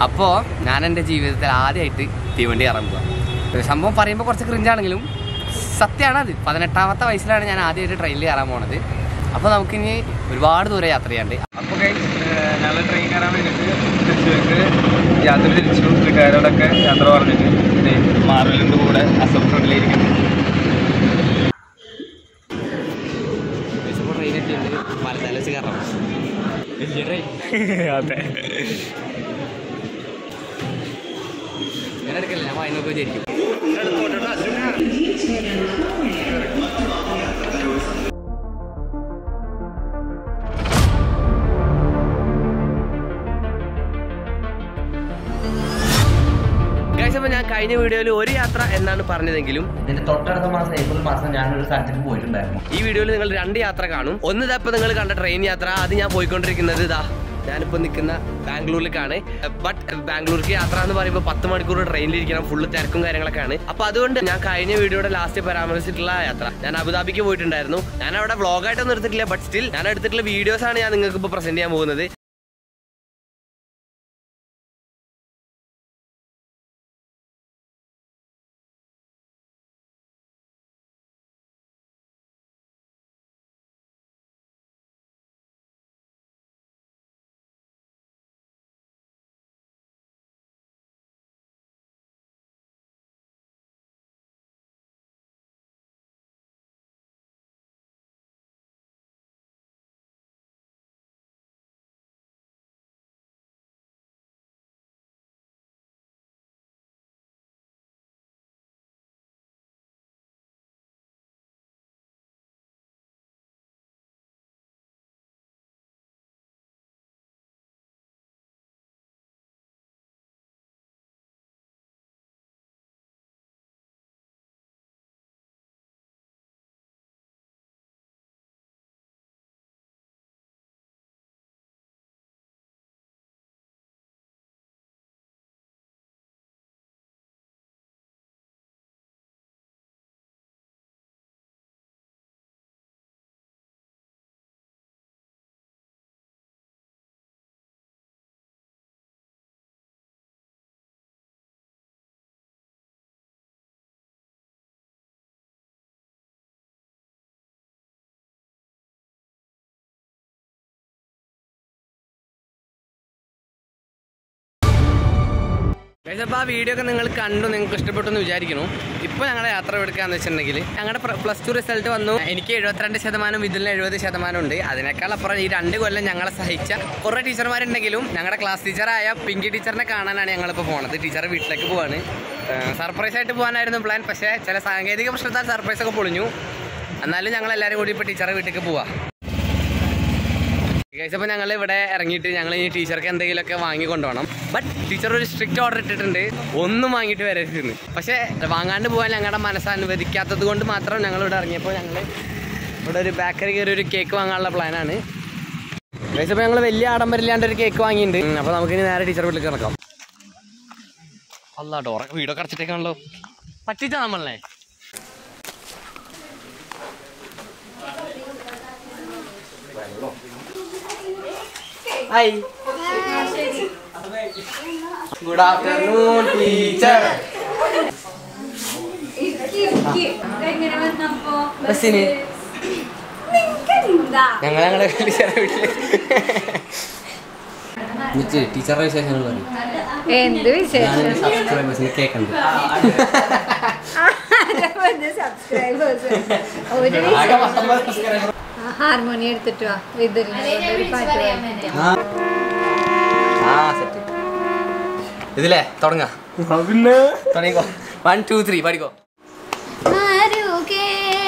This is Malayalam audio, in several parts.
അപ്പോൾ ഞാൻ എന്റെ ജീവിതത്തിൽ ആദ്യമായിട്ട് തീവണ്ടി കയറാൻ പോവാം സംഭവം പറയുമ്പോൾ കുറച്ച് ക്രിഞ്ചാണെങ്കിലും സത്യമാണ് അത് പതിനെട്ടാമത്തെ വയസ്സിലാണ് ഞാൻ ആദ്യമായിട്ട് ട്രെയിനിൽ കയറാൻ പോണത്. അപ്പോൾ നമുക്കിനി ഒരുപാട് ദൂരം യാത്ര ചെയ്യാണ്ട് അപ്പോൾ ഞങ്ങൾ ട്രെയിൻ കയറാൻ വേണ്ടിയിട്ട് തൃശ്ശൂർക്ക് യാത്ര തിരിച്ചു. വീട്ടുകാരോടൊക്കെ യാത്ര പറഞ്ഞിട്ട് പിന്നെ മാറലിന്റെ കൂടെ അസം ഫ്രണ്ടിലിരിക്കുന്നു ട്രെയിൻ എത്തിയുണ്ട് മലതല കയറണം കയറാം വലിയ ട്രെയിൻ അതെ. വായനൊക്കെ വിചാരിക്കും ഞാൻ കഴിഞ്ഞ വീഡിയോയിൽ ഒരു യാത്ര എന്നാണ് പറഞ്ഞതെങ്കിലും ഇതിന്റെ തൊട്ടടുത്ത മാസം ഏപ്രിൽ മാസം ഞാൻ ഒരു സ്ഥലത്തേക്ക് പോയിട്ടുണ്ടായിരുന്നു. ഈ വീഡിയോയിൽ നിങ്ങൾ രണ്ട് യാത്ര കാണും. ഒന്ന് നിങ്ങൾ കണ്ട ട്രെയിൻ യാത്ര. അത് ഞാൻ പോയിക്കൊണ്ടിരിക്കുന്നത് ഇതാ. ഞാനിപ്പോ നിൽക്കുന്ന ബാംഗ്ലൂരിലേക്കാണ്. ബട്ട് ബാംഗ്ലൂർക്ക് യാത്ര എന്ന് പറയുമ്പോൾ പത്ത് മണിക്കൂർ ട്രെയിനിലിരിക്കണം ഫുള്ള് തിരക്കും കാര്യങ്ങളൊക്കെയാണ്. അപ്പോൾ അതുകൊണ്ട് ഞാൻ കഴിഞ്ഞ വീഡിയോയുടെ ലാസ്റ്റ് പരാമർശിച്ചിട്ടുള്ള യാത്ര. ഞാൻ അബുദാബിക്ക് പോയിട്ടുണ്ടായിരുന്നു. ഞാൻ അവിടെ വ്ളോഗായിട്ടൊന്നും എടുത്തിട്ടില്ല ബട്ട് സ്റ്റിൽ ഞാൻ എടുത്തിട്ടുള്ള വീഡിയോസാണ് ആണ് ഞാൻ നിങ്ങൾക്ക് ഇപ്പോൾ പ്രസന്റ് ചെയ്യാൻ പോകുന്നത്. അപ്പോൾ ആ വീഡിയോ ഒക്കെ നിങ്ങൾ കണ്ടു നിങ്ങൾക്ക് ഇഷ്ടപ്പെട്ടു എന്ന് വിചാരിക്കുന്നു. ഇപ്പോൾ ഞങ്ങളുടെ യാത്ര എടുക്കുകയെന്ന് വെച്ചിട്ടുണ്ടെങ്കിൽ ഞങ്ങളുടെ പ്ലസ് ടു റിസൾട്ട് വന്നു. എനിക്ക് എഴുപത്തിരണ്ട് ശതമാനം ഇതിൽ എഴുപത് ശതമാനം ഉണ്ട്. അതിനേക്കാൾ അപ്പുറം ഈ രണ്ട് കൊല്ലം ഞങ്ങളെ സഹിച്ച കുറേ ടീച്ചർമാരുണ്ടെങ്കിലും ഞങ്ങളുടെ ക്ലാസ് ടീച്ചറായ പിങ്കി ടീച്ചറിനെ കാണാനാണ് ഞങ്ങളിപ്പോൾ പോണത്. ടീച്ചർ വീട്ടിലേക്ക് പോവാണ്. സർപ്രൈസ് ആയിട്ട് പോകാനായിരുന്നു പ്ലാൻ പക്ഷേ ചില സാങ്കേതിക പ്രശ്നത്താൽ സർപ്രൈസൊക്കെ പൊളിഞ്ഞു. എന്നാലും ഞങ്ങൾ എല്ലാവരും കൂടി ഇപ്പോൾ ടീച്ചറെ വീട്ടിലേക്ക് പോവാം. ഗൈസ് അപ്പോൾ ഞങ്ങൾ ഇവിടെ ഇറങ്ങിയിട്ട് ഞങ്ങൾ ഈ ടീച്ചർക്ക് എന്തെങ്കിലുമൊക്കെ വാങ്ങി കൊണ്ടുപോകണം. ബട്ട് ടീച്ചർ ഒരു സ്ട്രിക്റ്റ് ഓർഡർ ഇട്ടിട്ടുണ്ട്. ഒന്നും വാങ്ങിയിട്ട് വരരുതെന്ന്. പക്ഷേ വാങ്ങാണ്ട് പോകാൻ ഞങ്ങളുടെ മനസ്സ് അനുവദിക്കാത്തത് കൊണ്ട് മാത്രം ഞങ്ങൾ ഇവിടെ ഇറങ്ങിയപ്പോൾ ഞങ്ങൾ ഇവിടെ ഒരു ബേക്കറി കയറി ഒരു കേക്ക് വാങ്ങാനുള്ള പ്ലാനാണ് ഗൈസ് അപ്പോൾ ഞങ്ങൾ വലിയ ആഡംബരമില്ലാണ്ട് ഒരു കേക്ക് വാങ്ങിയിട്ടുണ്ട്. അപ്പോൾ നമുക്ക് ഇനി നേരെ ടീച്ചർ വീട്ടിലേക്ക് കിടക്കാം. അല്ല ഡോറ വീടൊക്കെ അടച്ചിട്ടേക്കാണല്ലോ. പറ്റിച്ചാ നമ്മളെ? ഹായ്. ഗുഡ് ആഫ്റ്റർനൂൺ ടീച്ചർ ബസ്സിന്? ഞങ്ങൾ ഞങ്ങളുടെ ടീച്ചറെ വീട്ടിൽ. ടീച്ചറുടെ വിശേഷങ്ങൾ പറയും. എന്ത് വിശേഷം? സബ്സ്ക്രൈബേഴ്സിന് കേൾക്കണ്ട് സബ്സ്ക്രൈബേഴ്സ് ഒരു വിശേഷം ഹാർമോണി എടുത്തിട്ട് വാ. പാട്ട് ഇതില്ലേ തുടങ്ങാ. തുടങ്ങിക്കോ. വൺ ടു ത്രീ പഠിക്കോ മരുകേലറാവോ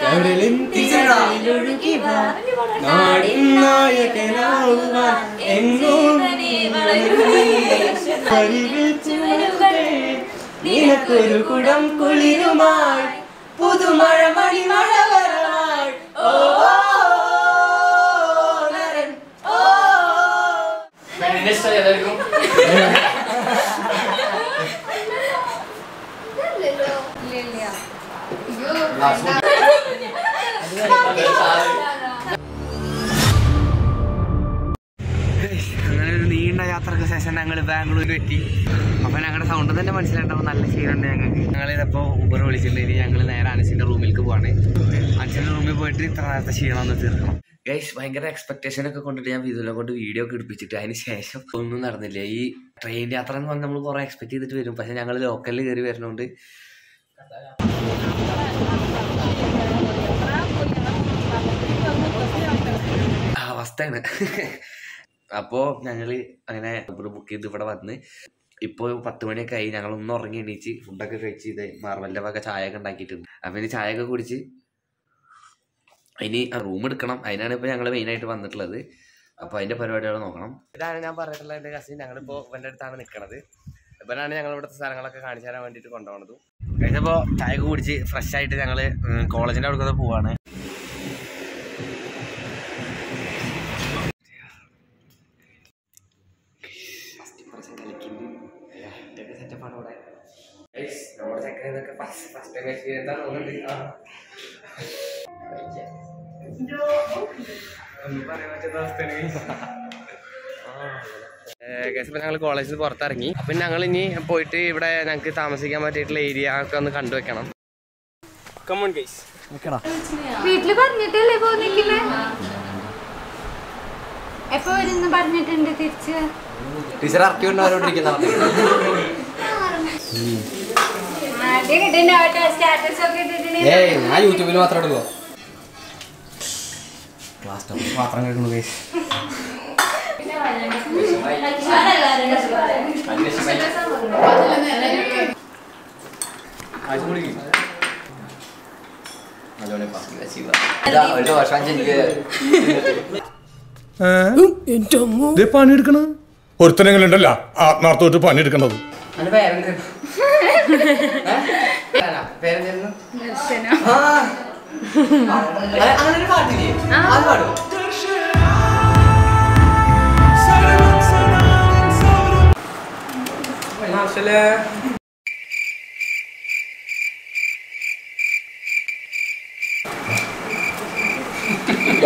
കടലിൻ നാടിൻ നിനക്കൊരു കുടം കുളിരുമാൾ പുതുമഴ മണിമഴ വരമായി ഓ നരൻ. ഓ. അങ്ങനെ ഒരു നീണ്ട യാത്രയ്ക്ക് ശേഷം ഞങ്ങൾ ബാംഗ്ലൂരിൽ എത്തി. അപ്പൊ ഞങ്ങളുടെ സൗണ്ട് തന്നെ മനസ്സിലായിട്ടപ്പോൾ നല്ല ക്ഷീണമുണ്ട് ഞങ്ങൾക്ക് ഞങ്ങൾ ഇതപ്പോ ഊബർ വിളിച്ചിട്ടുണ്ടെങ്കിൽ ഞങ്ങൾ നേരെ അനസിന്റെ റൂമിലേക്ക് പോവാണ്. അനസിന്റെ റൂമിൽ പോയിട്ട് ഇത്ര നേരത്തെ ക്ഷീണം തീർക്കണം. ഗൈസ് ഭയങ്കര എക്സ്പെക്ടേഷൻ ഒക്കെ കൊണ്ടിട്ട് ഞാൻ വിധുവിനെ കൊണ്ട് വീഡിയോ ഒക്കെ എടുപ്പിച്ചിട്ട് അതിന് ശേഷം ഒന്നും നടന്നില്ല. ഈ ട്രെയിൻ യാത്ര എന്ന് പറഞ്ഞാൽ നമ്മൾ കുറെ എക്സ്പെക്ട് ചെയ്തിട്ട് വരും. പക്ഷെ ഞങ്ങൾ ലോക്കലിൽ കയറി വരുന്നോണ്ട് അവസ്ഥയാണ് അപ്പോൾ ഞങ്ങൾ അങ്ങനെ ഇവിടെ ബുക്ക് ചെയ്ത് ഇവിടെ വന്ന് ഇപ്പോൾ പത്ത് മണിയൊക്കെ ആയി ഞങ്ങൾ ഒന്ന് ഉറങ്ങി എണീച്ച് ഫുഡൊക്കെ കഴിച്ച് ഇത് മാർബലിന്റെ വക ചായ ഒക്കെ ഉണ്ടാക്കിയിട്ടുണ്ട്. അപ്പം ഇനി ചായ ഒക്കെ കുടിച്ച് ഇനി റൂം എടുക്കണം. അതിനാണ് ഇപ്പോൾ ഞങ്ങൾ മെയിനായിട്ട് വന്നിട്ടുള്ളത്. അപ്പോൾ അതിന്റെ പരിപാടികൾ നോക്കണം. ഇതാണ് ഞാൻ പറഞ്ഞിട്ടുള്ള എന്റെ കസിൻ ഞങ്ങളിപ്പോൾ ഇവന്റെ അടുത്താണ് നിൽക്കണത് ഇവനാണ് ഞങ്ങൾ ഇവിടുത്തെ സ്ഥലങ്ങളൊക്കെ കാണിച്ചു തരാൻ വേണ്ടിയിട്ട് കൊണ്ടുപോകുന്നത് കഴിഞ്ഞപ്പോൾ ചായ കുടിച്ച് ഫ്രഷ് ആയിട്ട് ഞങ്ങൾ കോളേജിന്റെ അവിടെ പോവാണ്. സെറ്റപ്പാണ് ഇവിടെ. നമ്മുടെ ചെക്കൻ ഇതൊക്കെ ഫസ്റ്റ് ടൈം എക്സ്പീരിയൻസ് ആണ് തോന്നുന്നുണ്ട്. ആ. ഒന്നും പറയാൻ പറ്റാത്ത അവസ്ഥയാണ് കേസിപ്പോ ഞങ്ങൾ കോളേജിൽ നിന്ന് പുറത്തിറങ്ങി. അപ്പൊ ഞങ്ങൾ ഇനി പോയിട്ട് ഇവിടെ ഞങ്ങൾക്ക് താമസിക്കാൻ പറ്റിയിട്ടുള്ള ഏരിയ ഒക്കെ ഒന്ന് കണ്ടുവെക്കണം കമോൺ ഗൈസ് വീട്ടിൽ പറഞ്ഞിട്ടല്ലേ പോന്നിരിക്കുന്നേ എപ്പോ വരുന്ന പറഞ്ഞിട്ടുണ്ട് തിരിച്ച്? ടീച്ചർ ഇറക്കി കൊണ്ടുവരോണ്ടിരിക്കുന്ന ആദ്യം കിട്ടുന്നുണ്ടാവട്ടെ സ്റ്റാറ്റസ് ഒക്കെ ഇട്ടിട്ടുണ്ട് ഏയ് ഞാൻ യൂട്യൂബിൽ മാത്രം എടുക്കുമോ ക്ലാസ് ടോപ്പ് മാത്രം കേൾക്കുന്നു ഗൈസ് ഇത് പണിയെടുക്കണ ഒരുത്തനെങ്കിലും ആത്മാർത്ഥമായിട്ട് പണിയെടുക്കണത്.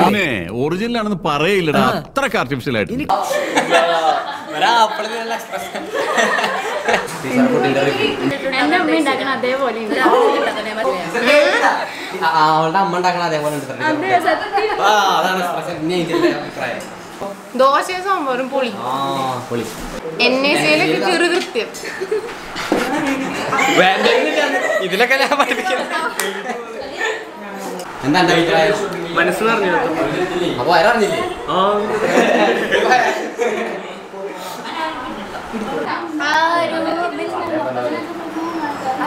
പിന്നെ ഒറിജിനൽ ആണെന്ന് പറയില്ലടാ അത്രയ്ക്ക് ആർട്ടിഫിഷ്യൽ ആയിട്ട്. എന്റെ അമ്മ ഉണ്ടാക്കണ അതേപോലെ. അവളുടെ അമ്മ ഉണ്ടാക്കണ അതേപോലെ ദോശയും സാമ്പാറും പൊളി. ആ പൊളി. എൻ എ സിയിലൊക്കെ ചെറു കൃത്യം. ഇതിലൊക്കെ ഞാൻ പഠിപ്പിക്കാം. എന്താ എന്റെ അഭിപ്രായം? മനസ്സിലറിഞ്ഞു അപ്പൊ ആരറിഞ്ഞില്ലേ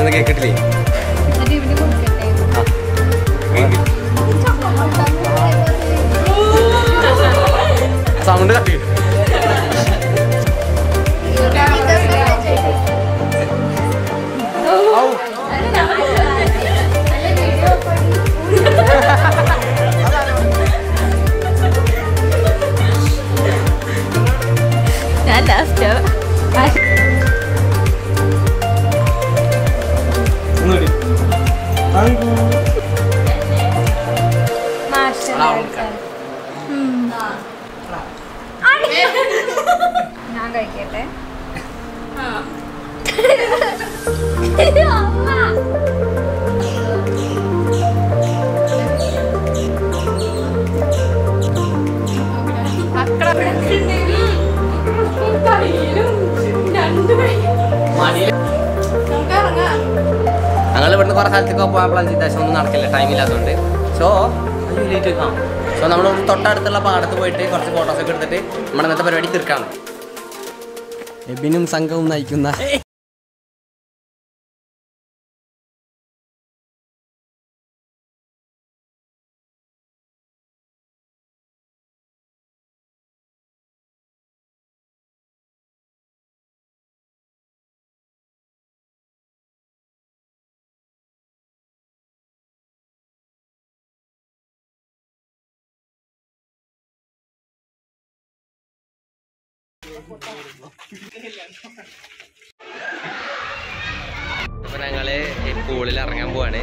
പിടിച്ചൊന്നും ഞാൻ കഴിക്കട്ടെ അമ്മ മയിലും രണ്ടു നമുക്ക് ഇറങ്ങാം ഞങ്ങൾ ഇവിടുന്ന് കുറേ സ്ഥലത്തേക്ക് പോകാൻ ദേശം ഒന്നും നടക്കില്ല ടൈം ഇല്ലാത്തതുകൊണ്ട്. സോ ലേറ്റ് ആ സോ നമ്മൾ തൊട്ടടുത്തുള്ള പാടത്ത് പോയിട്ട് കുറച്ച് ഫോട്ടോസൊക്കെ എടുത്തിട്ട് നമ്മുടെ ഇന്നത്തെ പരിപാടി തീർക്കാണ്. എബിനും സംഘവും നയിക്കുന്ന അപ്പൊ ഞങ്ങൾ പൂളിൽ ഇറങ്ങാൻ പോവാണ്.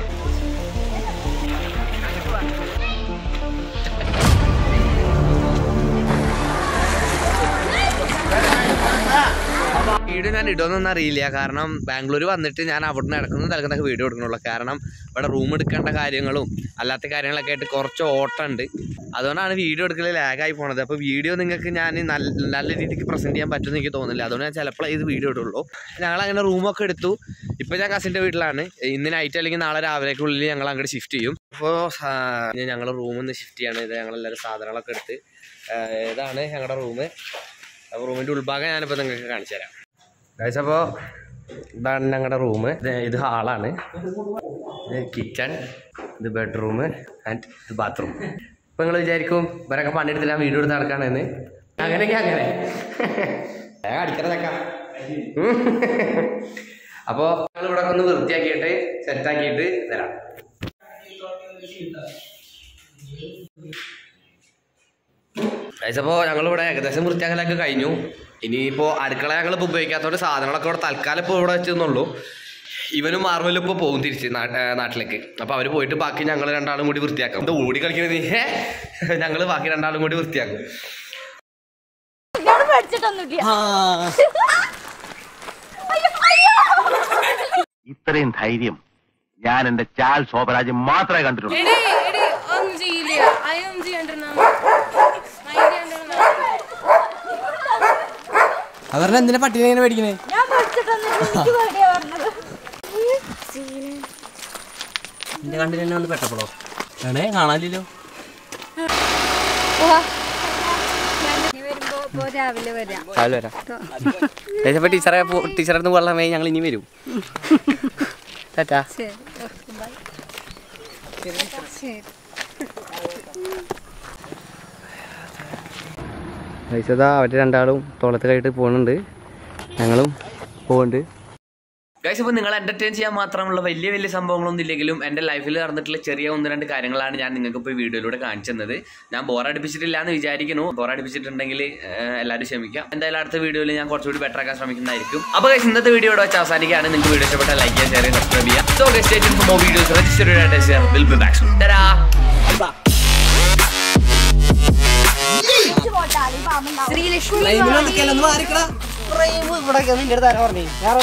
വീഡിയോ ഞാൻ ഇടുമെന്നൊന്നും അറിയില്ല. കാരണം ബാംഗ്ലൂർ വന്നിട്ട് ഞാൻ അവിടെ നിന്ന് ഇടക്കുന്ന തലക്കുന്നൊക്കെ വീഡിയോ എടുക്കണുള്ളൂ. കാരണം ഇവിടെ റൂം എടുക്കേണ്ട കാര്യങ്ങളും അല്ലാത്ത കാര്യങ്ങളൊക്കെ ആയിട്ട് കുറച്ച് ഓട്ടമുണ്ട്. അതുകൊണ്ടാണ് വീഡിയോ എടുക്കൽ ലാഗായി പോണത്. അപ്പോൾ വീഡിയോ നിങ്ങൾക്ക് ഞാൻ നല്ല രീതിക്ക് പ്രസന്റ് ചെയ്യാൻ പറ്റുമെന്ന് എനിക്ക് തോന്നുന്നില്ല. അതുകൊണ്ട് ഞാൻ ചിലപ്പോൾ ഇത് വീഡിയോ ഇടുള്ളൂ. ഞങ്ങൾ അങ്ങനെ റൂമൊക്കെ എടുത്തു. ഇപ്പോൾ ഞാൻ കസിന്റെ വീട്ടിലാണ്. ഇന്ന് നൈറ്റ് അല്ലെങ്കിൽ നാളെ രാവിലേക്കുള്ളിൽ ഞങ്ങൾ അങ്ങോട്ട് ഷിഫ്റ്റ് ചെയ്യും. അപ്പോൾ ഞങ്ങൾ റൂമിൽ നിന്ന് ഷിഫ്റ്റ് ചെയ്യാണ്. ഇത് ഞങ്ങളെല്ലാവരും സാധനങ്ങളൊക്കെ എടുത്ത് ഇതാണ് ഞങ്ങളുടെ റൂം അപ്പോൾ റൂമിന്റെ ഉൾഭാഗം ഞാനിപ്പോൾ നിങ്ങൾക്ക് കാണിച്ചു തരാം ഗൈസ് അപ്പോൾ ഇതാണ് ഞങ്ങളുടെ റൂം ഇത് ഹാളാണ് ഇത് കിച്ചൺ ഇത് ബെഡ്റൂം ആൻഡ് ഇത് ബാത്റൂം ഇപ്പം നിങ്ങൾ വിചാരിക്കും ഇവരൊക്കെ പണിയെടുത്തില്ല വീഡിയോ എടുത്ത് നടക്കാണെന്ന്. അങ്ങനെയൊക്കെ അങ്ങനെ. അടിക്കണതൊക്കെ അപ്പോൾ ഞങ്ങൾ ഇവിടെ ഒന്ന് വൃത്തിയാക്കിയിട്ട് സെറ്റാക്കിയിട്ട് തരാം അപ്പോൾ ഞങ്ങളിവിടെ ഏകദേശം വൃത്തിയാക്കലൊക്കെ കഴിഞ്ഞു. ഇനിയിപ്പോൾ അടുക്കള ഞങ്ങൾ ഇപ്പോൾ ഉപയോഗിക്കാത്തതുകൊണ്ട് സാധനങ്ങളൊക്കെ ഇവിടെ തൽക്കാലം ഇപ്പോൾ ഇവിടെ വെച്ചെന്നുള്ളൂ. ഇവനും മാർവലും ഇപ്പോൾ പോകും തിരിച്ച് നാട്ടിലേക്ക്. അപ്പോൾ അവർ പോയിട്ട് ബാക്കി ഞങ്ങൾ രണ്ടാളും കൂടി വൃത്തിയാക്കും. എന്താ ഓടി കളിക്കുന്നത് ഞങ്ങൾ ബാക്കി രണ്ടാളും കൂടി വൃത്തിയാക്കും. ഇത്രയും ധൈര്യം ഞാൻ എന്റെ ചാൽ ശോഭരാജ് മാത്രമേ കണ്ടിട്ടുള്ളൂ. അവരുടെ എന്തിനാ പട്ടിനെ ഇങ്ങനെ മേടിക്കണേ എന്റെ കണ്ടിൽ തന്നെ ഒന്ന് പെട്ടപ്പോളോ വേണേ കാണാനില്ലല്ലോ. രാവിലെ വരാം. രാവിലെ വരാം. ഏകദേശം ടീച്ചറെ ടീച്ചറെ അടുത്ത് കൊള്ളാൻ വേണ്ടി ഞങ്ങൾ ഇനി വരും. ടാറ്റാ. ശരി ബൈ ശരി കഴിച്ചതാ അവർ രണ്ടാളും തോളത്തിലായിട്ട് പോകുന്നുണ്ട് ഞങ്ങളും പോകുന്നുണ്ട് ഗൈസ് ഇപ്പോൾ നിങ്ങൾ എന്റർടൈൻ ചെയ്യാൻ മാത്രമുള്ള വലിയ വലിയ സംഭവങ്ങളൊന്നും ഇല്ലെങ്കിലും എന്റെ ലൈഫിൽ നടന്നിട്ടുള്ള ചെറിയ ഒന്ന് രണ്ട് കാര്യങ്ങളാണ് ഞാൻ നിങ്ങൾക്ക് ഇപ്പോൾ വീഡിയോയിലൂടെ കാണിച്ചു തന്നത്. ഞാൻ ബോറടിപ്പിച്ചിട്ടില്ല എന്ന് വിചാരിക്കുന്നു. ബോറടിപ്പിച്ചിട്ടുണ്ടെങ്കിൽ എല്ലാവരും ക്ഷമിക്കാം. എന്തായാലും അടുത്ത വീഡിയോയിൽ ഞാൻ കുറച്ചുകൂടി ബെറ്റർ ആക്കാൻ ശ്രമിക്കുന്നതായിരിക്കും. അപ്പോൾ ഗൈസ് ഇന്നത്തെ വീഡിയോ ഇവിടെ വെച്ച് അവസാനിക്കുകയാണ്. നിങ്ങൾക്ക് വീഡിയോ ഇഷ്ടപ്പെട്ടാൽ ലൈക്ക് ചെയ്യാൻ ഷെയർ സബ്സ്ക്രൈബ് ചെയ്യാം. So guys stay for more videos register will be back Sreelakshmi. ഇവിടെ നിന്റെ അടുത്ത് ആരാ പറഞ്ഞു? ഞാൻ